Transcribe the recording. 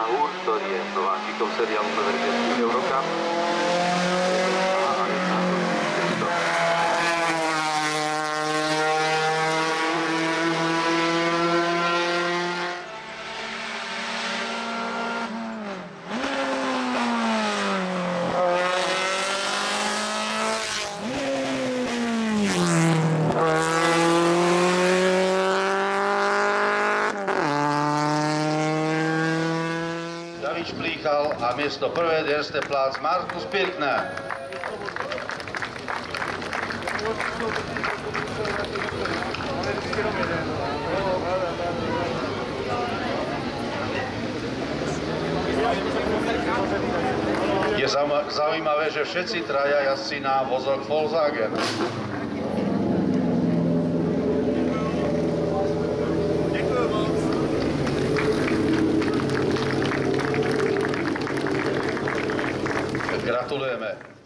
Aún to rientro, anche che osserviamo David a miesto prvé Erste Plác Markus Pirkner. Je zaujíma- zaujímavé, že všetci traja jazdci na vozoch Volkswagen. 都累没。